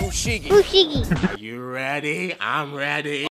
Ushigi. Ushigi. You ready? I'm ready.